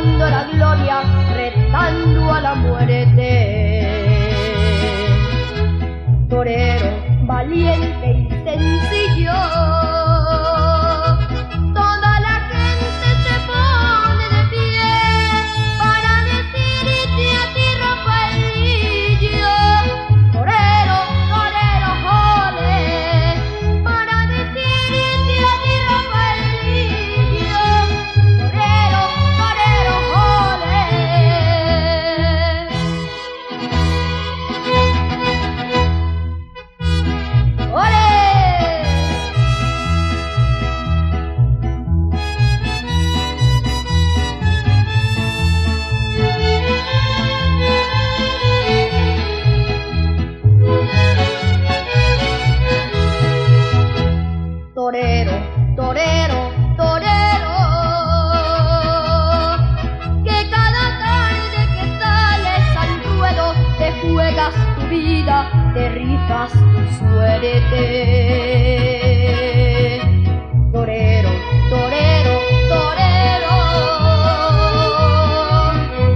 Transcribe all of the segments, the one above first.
buscando la gloria, retando a la muerte torero, valiente y sencillo. Vida, te rifas suerte. Torero, torero, torero,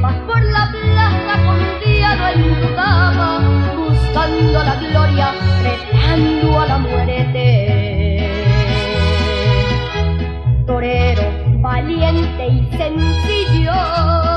vas por la plaza confiado en tu cama, buscando la gloria, retando a la muerte torero, valiente y sencillo.